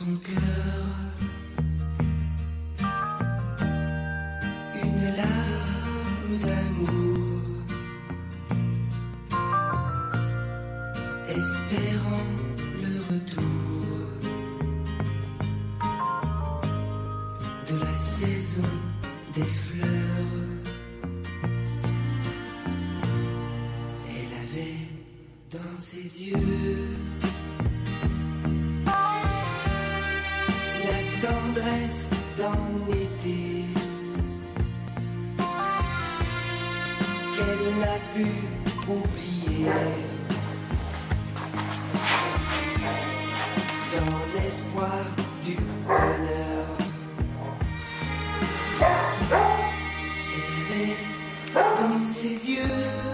son cœur une larme d'amour, espérant le retour de la saison des fleurs. Elle avait dans ses yeux qu'elle n'a pu oublier. Dans l'espoir du bonheur, elle avait dans ses yeux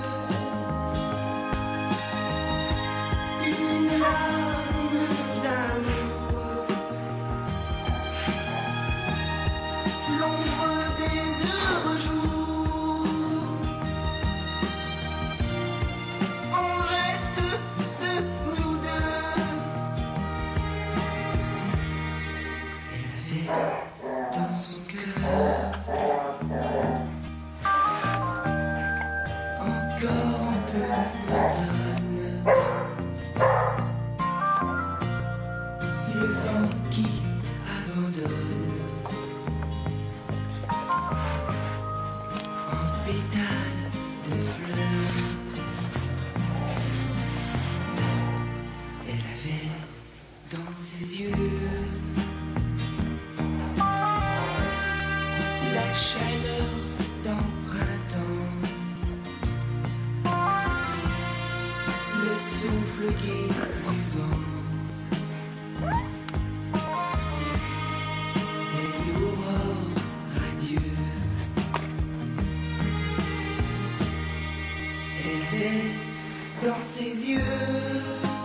dans son cœur encore un peu d'automne. Le vent qui chaleur d'un le souffle gai du vent. Et l'aurore radieuse Elle avait dans ses yeux